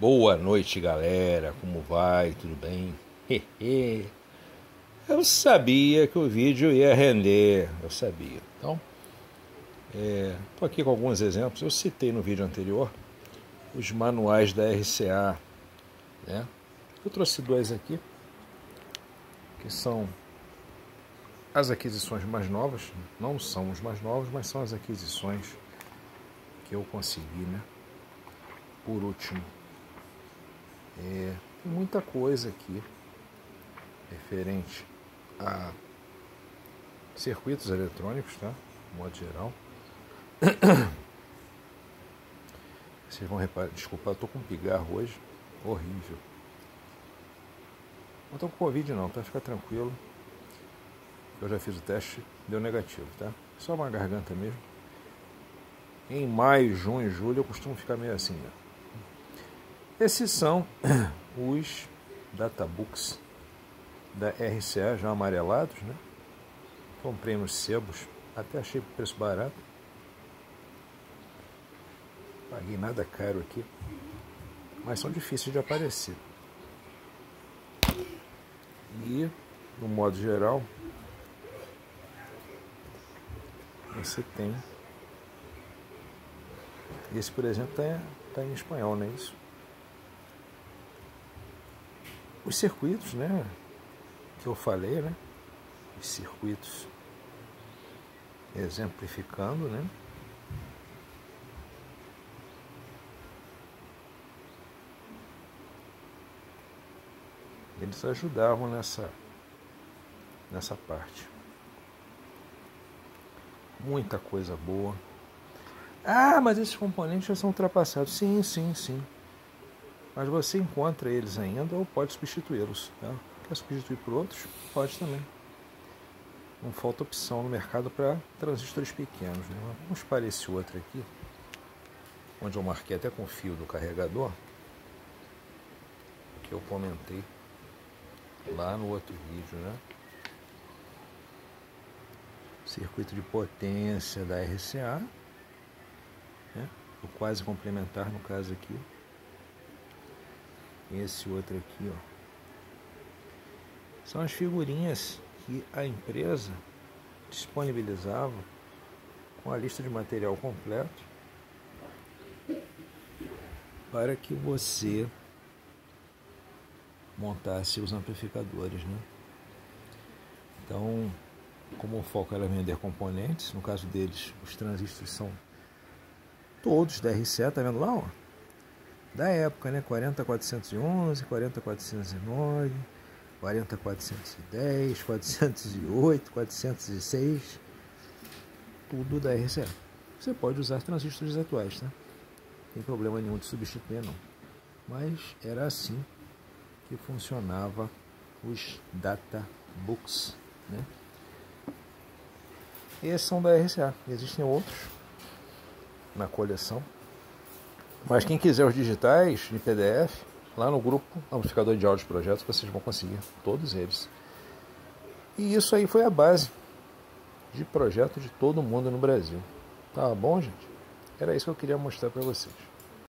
Boa noite, galera. Como vai? Tudo bem? Eu sabia que o vídeo ia render. Eu sabia. Então, estou é, aqui com alguns exemplos. Eu citei no vídeo anterior os manuais da RCA. Né? Eu trouxe dois aqui, que são as aquisições mais novas. Não são os mais novos, mas são as aquisições que eu consegui, né? Por último. É, tem muita coisa aqui referente a circuitos eletrônicos, tá? De modo geral. Vocês vão reparar, desculpa, eu tô com pigarro hoje, horrível. Não tô com Covid não, tá? Fica tranquilo. Eu já fiz o teste, deu negativo, tá? Só uma garganta mesmo. Em maio, junho, julho eu costumo ficar meio assim, né? Esses são os databooks da RCA já amarelados, né? Comprei nos sebos, até achei preço barato. Paguei nada caro aqui, mas são difíceis de aparecer. E, no modo geral, você tem. Esse, por exemplo, está tá em espanhol, não é isso? Os circuitos, né? Que eu falei, né? Os circuitos exemplificando, né? Eles ajudavam nessa nessa parte. Muita coisa boa. Ah, mas esses componentes já são ultrapassados. Sim, sim, sim mas você encontra eles ainda ou pode substituí-los. Né? Quer substituir por outros? Pode também. Não falta opção no mercado para transistores pequenos. Né? Vamos para esse outro aqui, onde eu marquei até com o fio do carregador, que eu comentei lá no outro vídeo. Né? Circuito de potência da RCA, né? o quase complementar no caso aqui esse outro aqui, ó. São as figurinhas que a empresa disponibilizava com a lista de material completo para que você montasse os amplificadores, né? Então, como o foco era vender componentes, no caso deles, os transistores são todos da RCA, tá vendo lá, ó? Da época, né? 40411, 40409, 40410, 408, 406, tudo da RCA. Você pode usar transistores atuais, tá? Não tem problema nenhum de substituir, não. Mas era assim que funcionava os databooks, né? Esses são da RCA. Existem outros na coleção. Mas quem quiser os digitais de PDF, lá no grupo Amplificador de Áudios Projetos, vocês vão conseguir todos eles. E isso aí foi a base de projeto de todo mundo no Brasil. Tá bom, gente? Era isso que eu queria mostrar para vocês.